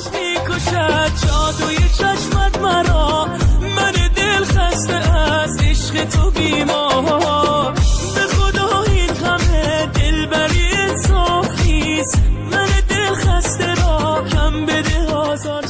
آتش می‌کشد جادوی چشمت مرا. من دل خسته از عشق تو بیمار. به خدا این همه دل بری انصاف من دل خسته را کم بده آزار